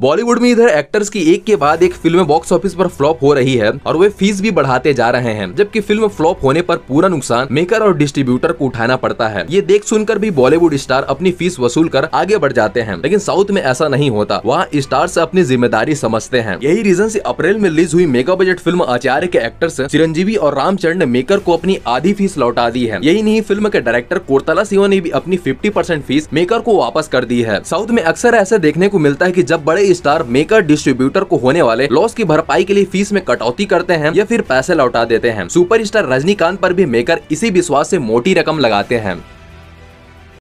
बॉलीवुड में इधर एक्टर्स की एक के बाद एक फ़िल्म बॉक्स ऑफ़िस पर फ्लॉप हो रही है और वे फ़ीस भी बढ़ाते जा रहे हैं, जबकि फ़िल्म फ्लॉप होने पर पूरा नुकसान मेकर और डिस्ट्रीब्यूटर को उठाना पड़ता है। ये देख सुनकर भी बॉलीवुड स्टार अपनी फ़ीस वसूल कर आगे बढ़ जाते हैं, लेकिन साउथ में ऐसा नहीं होता। वहाँ स्टार से अपनी ज़िम्मेदारी समझते हैं। यही रीजन ऐसी अप्रैल में रिलीज़ हुई मेगा बजट फ़िल्म आचार्य के एक्टर्स चिरंजीवी और रामचरण मेकर को अपनी आधी फ़ीस लौटा दी है। यही नहीं फ़िल्म के डायरेक्टर कोरतला सिंह ने भी अपनी 50 परसेंट फ़ीस मेकर को वापस कर दी है। साउथ में अक्सर ऐसे देखने को मिलता है की जब बड़े स्टार मेकर डिस्ट्रीब्यूटर को होने वाले लॉस की भरपाई के लिए फ़ीस में कटौती करते हैं या फिर पैसे लौटा देते हैं। सुपरस्टार रजनीकांत पर भी मेकर इसी विश्वास ऐसी मोटी रकम लगाते हैं।